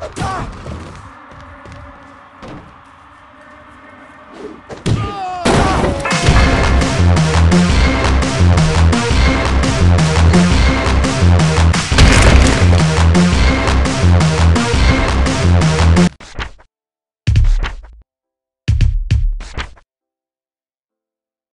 Ah!